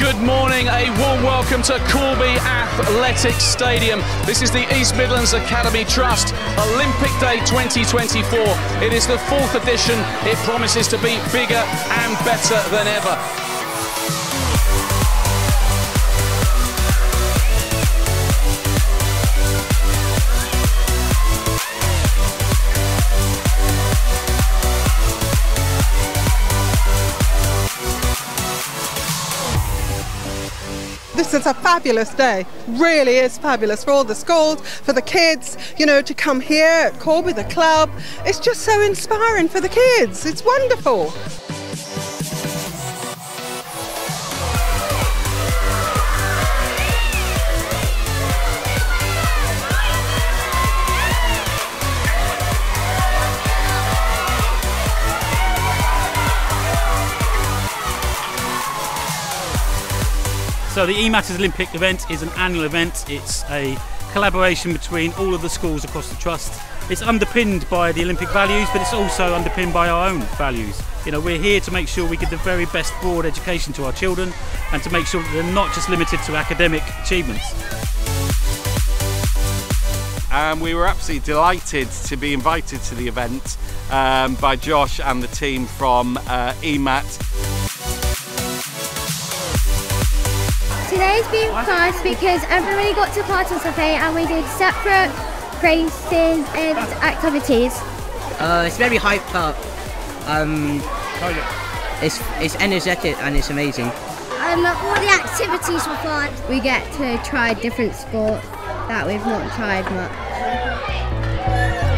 Good morning, a warm welcome to Corby Athletic Stadium. This is the East Midlands Academy Trust Olympic Day 2024. It is the fourth edition. It promises to be bigger and better than ever. This is a fabulous day. Really is fabulous for all the schools, for the kids, you know, to come here at Corby, the club. It's just so inspiring for the kids. It's wonderful. So the EMAT's Olympic event is an annual event. It's a collaboration between all of the schools across the trust. It's underpinned by the Olympic values, but it's also underpinned by our own values. You know, we're here to make sure we give the very best broad education to our children and to make sure that they're not just limited to academic achievements. and we were absolutely delighted to be invited to the event um, by Josh and the team from uh, EMAT. Today's been fast because everybody got to part in something and we did separate races and activities. Uh, it's very hyped up. Um, it's it's energetic and it's amazing. Um, all the activities were fun. We get to try different sports that we've not tried much.